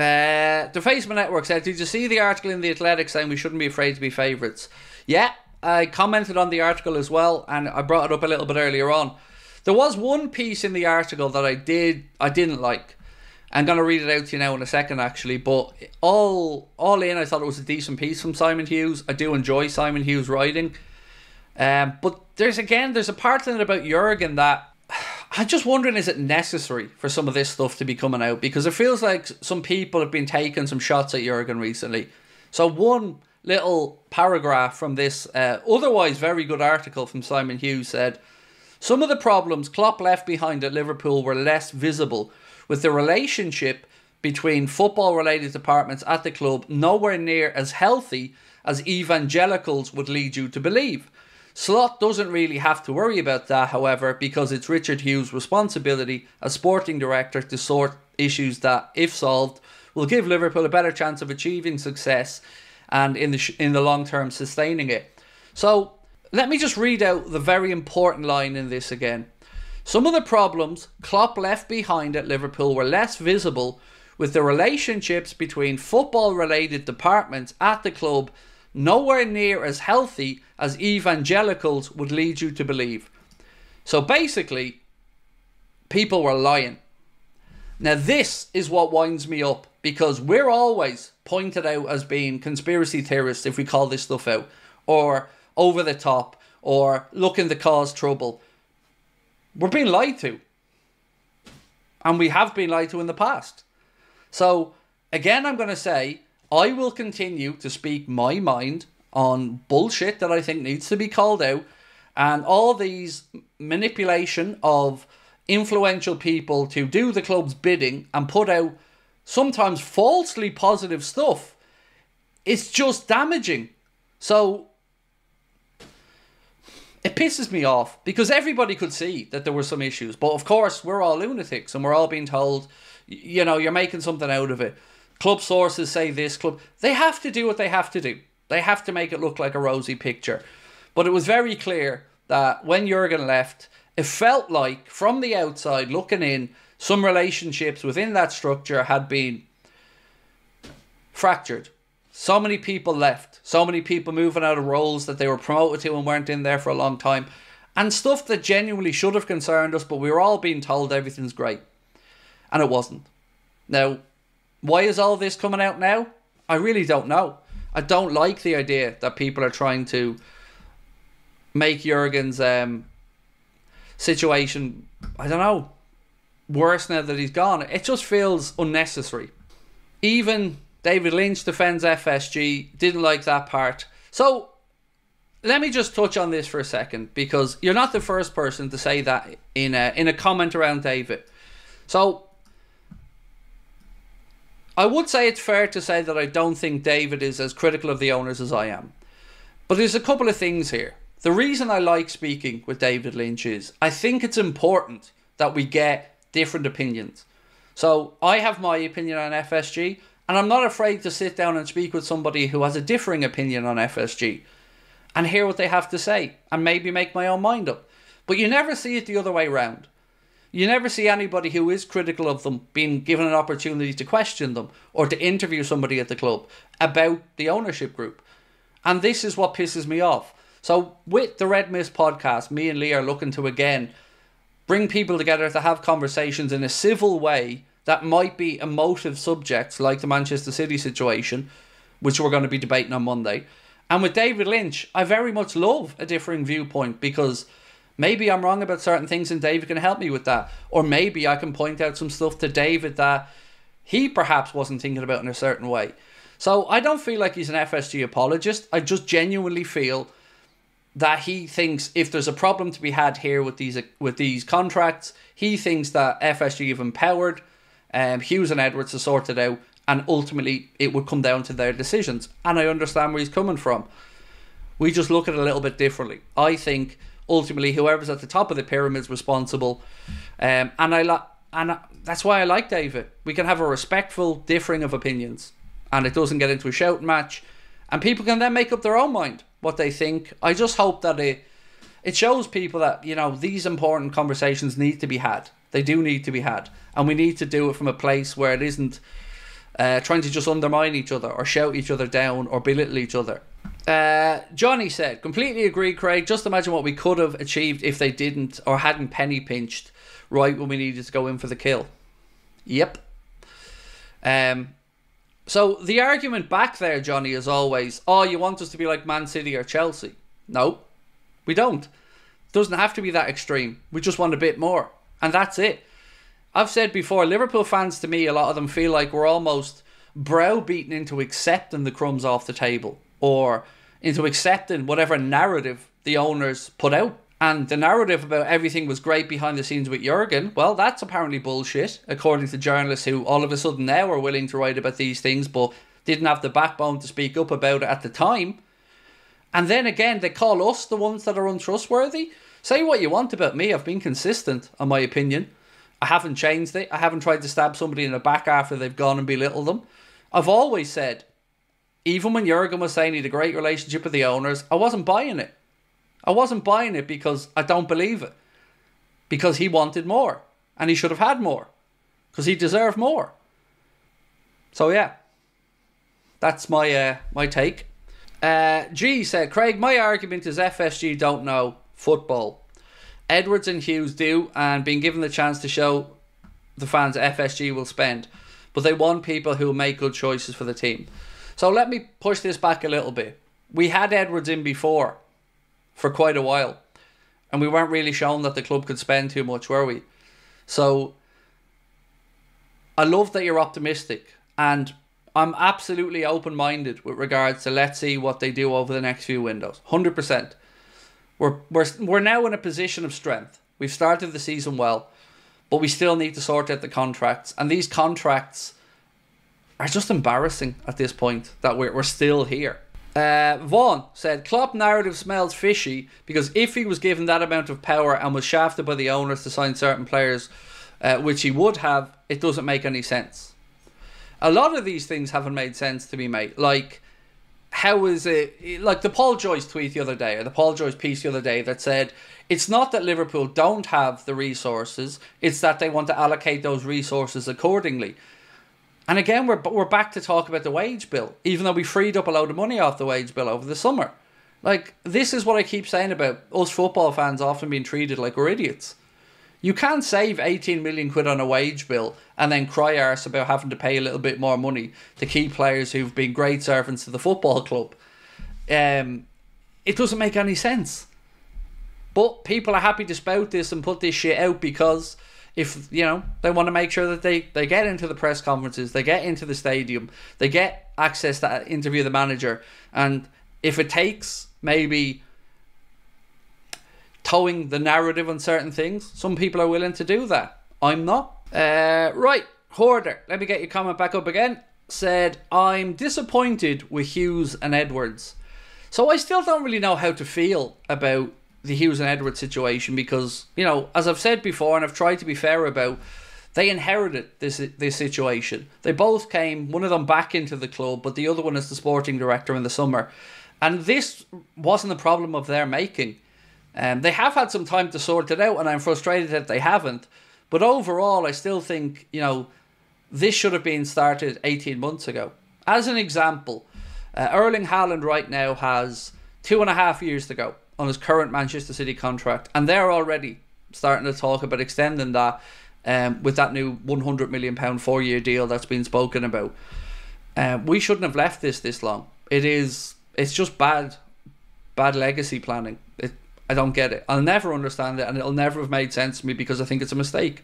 Uh, the Facebook Network said, Did you see the article in The Athletic saying we shouldn't be afraid to be favourites? Yeah, I commented on the article as well, and I brought it up a little bit earlier on. There was one piece in the article that I did I didn't like. I'm gonna read it out to you now in a second, actually. But all all in, I thought it was a decent piece from Simon Hughes. I do enjoy Simon Hughes writing. Um, but there's again, there's a part in it about Jurgen that I'm just wondering is it necessary for some of this stuff to be coming out? Because it feels like some people have been taking some shots at Jurgen recently. So, one little paragraph from this uh, otherwise very good article from Simon Hughes said Some of the problems Klopp left behind at Liverpool were less visible, with the relationship between football related departments at the club nowhere near as healthy as evangelicals would lead you to believe. Slot doesn't really have to worry about that, however, because it's Richard Hughes' responsibility as sporting director to sort issues that, if solved, will give Liverpool a better chance of achieving success and in the sh- in the long term sustaining it. So let me just read out the very important line in this again. Some of the problems Klopp left behind at Liverpool were less visible, with the relationships between football related departments at the club nowhere near as healthy as evangelicals would lead you to believe. So basically, people were lying. Now, this is what winds me up because we're always pointed out as being conspiracy theorists if we call this stuff out, or over the top, or looking to cause trouble. We're being lied to. And we have been lied to in the past. So, again, I'm going to say I will continue to speak my mind on bullshit that I think needs to be called out and all these manipulation of influential people to do the club's bidding and put out sometimes falsely positive stuff. It's just damaging. So it pisses me off because everybody could see that there were some issues. But of course, we're all lunatics and we're all being told, you know, you're making something out of it. Club sources say this, club. They have to do what they have to do. They have to make it look like a rosy picture. But it was very clear that when Jurgen left, it felt like from the outside looking in, some relationships within that structure had been fractured. So many people left, so many people moving out of roles that they were promoted to and weren't in there for a long time, and stuff that genuinely should have concerned us, but we were all being told everything's great. And it wasn't. Now, why is all this coming out now? I really don't know. I don't like the idea that people are trying to make Jurgen's um, situation, I don't know, worse now that he's gone. It just feels unnecessary. Even David Lynch defends FSG, didn't like that part. So let me just touch on this for a second because you're not the first person to say that in a, in a comment around David. So I would say it's fair to say that I don't think David is as critical of the owners as I am. But there's a couple of things here. The reason I like speaking with David Lynch is I think it's important that we get different opinions. So I have my opinion on FSG, and I'm not afraid to sit down and speak with somebody who has a differing opinion on FSG and hear what they have to say and maybe make my own mind up. But you never see it the other way around. You never see anybody who is critical of them being given an opportunity to question them or to interview somebody at the club about the ownership group. And this is what pisses me off. So, with the Red Mist podcast, me and Lee are looking to again bring people together to have conversations in a civil way that might be emotive subjects like the Manchester City situation, which we're going to be debating on Monday. And with David Lynch, I very much love a differing viewpoint because maybe I'm wrong about certain things and David can help me with that. Or maybe I can point out some stuff to David that he perhaps wasn't thinking about in a certain way. So I don't feel like he's an FSG apologist. I just genuinely feel that he thinks if there's a problem to be had here with these with these contracts, he thinks that FSG have empowered um, Hughes and Edwards to sort it out, and ultimately it would come down to their decisions. And I understand where he's coming from. We just look at it a little bit differently. I think ultimately whoever's at the top of the pyramid is responsible, um, and I like and that's why I like David. We can have a respectful differing of opinions, and it doesn't get into a shout match, and people can then make up their own mind what they think. I just hope that it it shows people that you know these important conversations need to be had. They do need to be had, and we need to do it from a place where it isn't uh, trying to just undermine each other or shout each other down or belittle each other. Uh, Johnny said, completely agree, Craig. Just imagine what we could have achieved if they didn't or hadn't penny pinched right when we needed to go in for the kill. Yep. Um, so the argument back there, Johnny, is always, oh, you want us to be like Man City or Chelsea. No, we don't. Doesn't have to be that extreme. We just want a bit more. And that's it. I've said before, Liverpool fans to me, a lot of them feel like we're almost browbeaten into accepting the crumbs off the table or into accepting whatever narrative the owners put out. And the narrative about everything was great behind the scenes with Jurgen, well, that's apparently bullshit, according to journalists who all of a sudden now are willing to write about these things but didn't have the backbone to speak up about it at the time. And then again, they call us the ones that are untrustworthy. Say what you want about me, I've been consistent in my opinion. I haven't changed it. I haven't tried to stab somebody in the back after they've gone and belittle them. I've always said, even when Jurgen was saying he had a great relationship with the owners, I wasn't buying it. I wasn't buying it because I don't believe it. Because he wanted more. And he should have had more. Because he deserved more. So yeah. That's my uh, my take. Uh, G said, Craig, my argument is FSG don't know football. Edwards and Hughes do, and being given the chance to show the fans FSG will spend. But they want people who will make good choices for the team. So let me push this back a little bit. We had Edwards in before for quite a while. And we weren't really shown that the club could spend too much, were we? So I love that you're optimistic. And I'm absolutely open minded with regards to let's see what they do over the next few windows. 100%. We're, we're, we're now in a position of strength. We've started the season well, but we still need to sort out the contracts. And these contracts are just embarrassing at this point that we're, we're still here. Uh, Vaughan said Klopp narrative smells fishy because if he was given that amount of power and was shafted by the owners to sign certain players, uh, which he would have, it doesn't make any sense. A lot of these things haven't made sense to me, mate. Like, how is it? Like the Paul Joyce tweet the other day, or the Paul Joyce piece the other day that said it's not that Liverpool don't have the resources; it's that they want to allocate those resources accordingly. And again, we're, we're back to talk about the wage bill, even though we freed up a load of money off the wage bill over the summer. Like, this is what I keep saying about us football fans often being treated like we're idiots. You can't save 18 million quid on a wage bill and then cry arse about having to pay a little bit more money to key players who've been great servants to the football club. Um, it doesn't make any sense. But people are happy to spout this and put this shit out because if you know they want to make sure that they they get into the press conferences, they get into the stadium, they get access to interview the manager, and if it takes maybe toeing the narrative on certain things, some people are willing to do that. I'm not. Uh, right, Hoarder, let me get your comment back up again. Said, I'm disappointed with Hughes and Edwards. So I still don't really know how to feel about the Hughes and Edwards situation because you know, as I've said before, and I've tried to be fair about, they inherited this this situation. They both came, one of them back into the club, but the other one is the sporting director in the summer, and this wasn't a problem of their making. Um, they have had some time to sort it out, and I'm frustrated that they haven't. But overall, I still think you know this should have been started 18 months ago. As an example, uh, Erling Haaland right now has two and a half years to go on his current Manchester City contract, and they're already starting to talk about extending that um, with that new 100 million pound four year deal that's been spoken about. Um, we shouldn't have left this this long. It is. It's just bad, bad legacy planning. I don't get it. I'll never understand it, and it'll never have made sense to me because I think it's a mistake.